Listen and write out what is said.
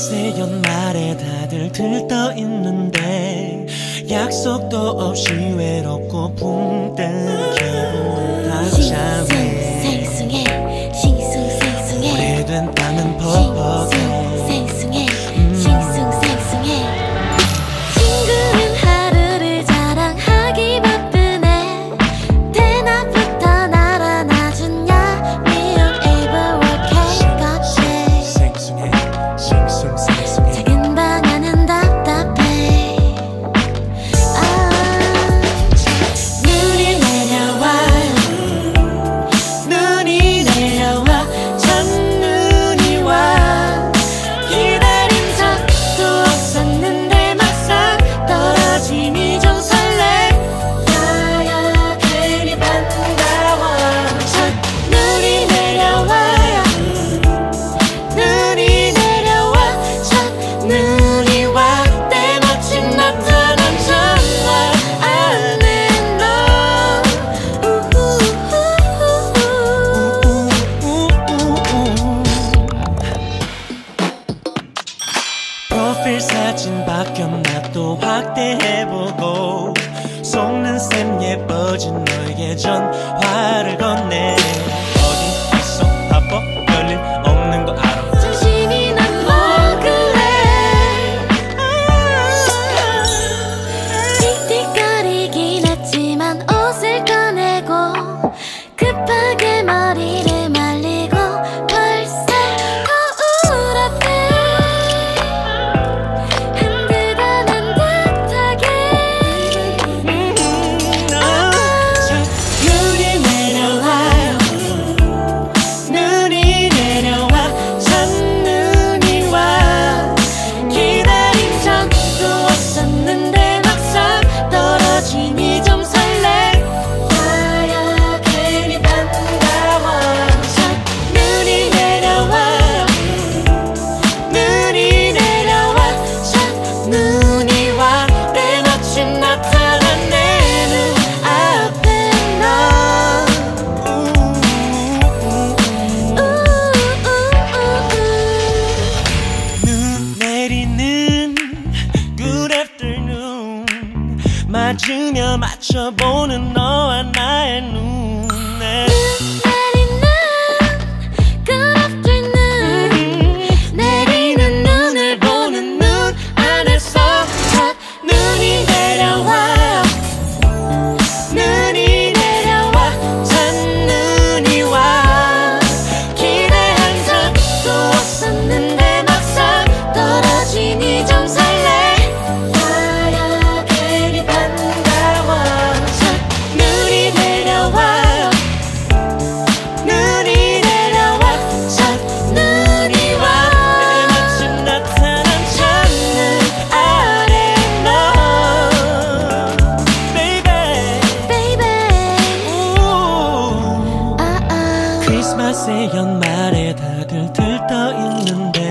새 연말에 다들 들떠 있는데 약속도 없이 외롭고 붕 뜬. 프로필 사진 바뀌었나 또 확대해보고 속는 셈 예뻐진 너에게 전화를 앉으며 맞춰보는 너와 나의 눈에. 크리스마스의 연말에 다들 들떠있는데